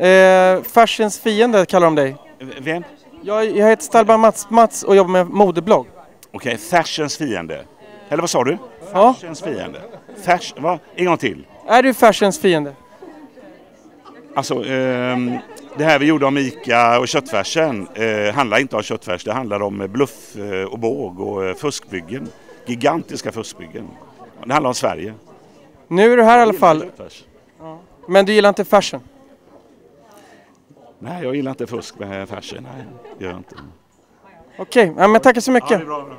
Eh, fashions fiende kallar de dig. Vem? Jag, jag heter Stalban Mats, Mats och jobbar med modeblogg. Okej, fashions fiende. Eller vad sa du? Ja. Fashions fiende. Fashion, va? En gång till. Är du fashions fiende? Alltså, ehm, det här vi gjorde om ICA och köttfärsen eh, handlar inte om köttfärs. Det handlar om bluff eh, och båg och eh, fuskbyggen. Gigantiska fuskbyggen. Det handlar om Sverige. Nu är du här i alla fall, Köttfärs. men du gillar inte fashion. Nej, jag gillar inte fusk med fashion. Nej, det gör jag inte. Okej, ja, men tackar så mycket. bra, bra.